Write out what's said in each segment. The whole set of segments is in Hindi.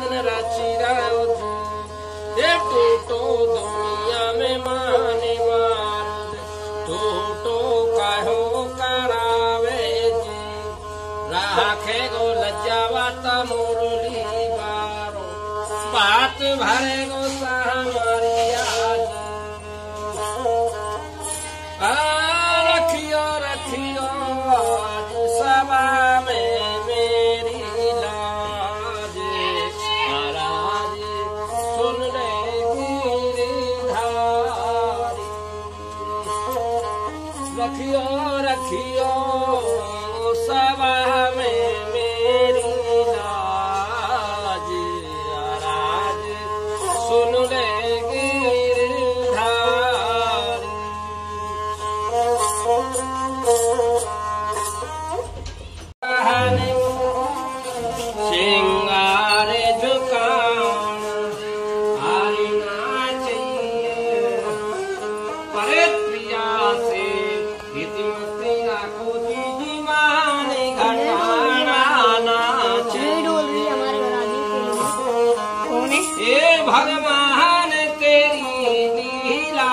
दिन राची रहो ये टूटो दुनिया में माने मार टूटो कहो करावे जी राखे गो लज्जावाता मुरली बारो बात भरे गो सहमरिया आ रखियो रखियो सब में मेरी लाज राज सुन ले गिरधार सिंह भगवान तेरी लीला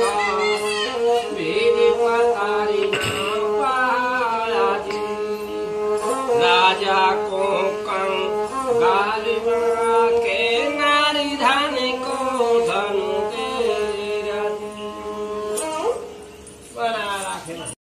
का मेरे राजा को